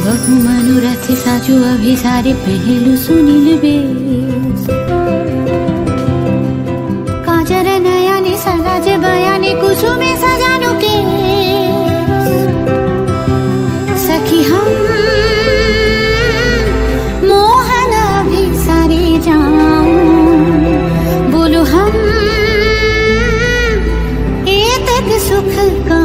बहु મનુરથી સાચું અભિસારે પહેલું સુનિલ બેસ કાજર નયાને સગાજ બયાને કુસુમે સજાનો કે સખી હમ મોહન અભિસારે જાઉં બોલો હમ એ તત સુખ કા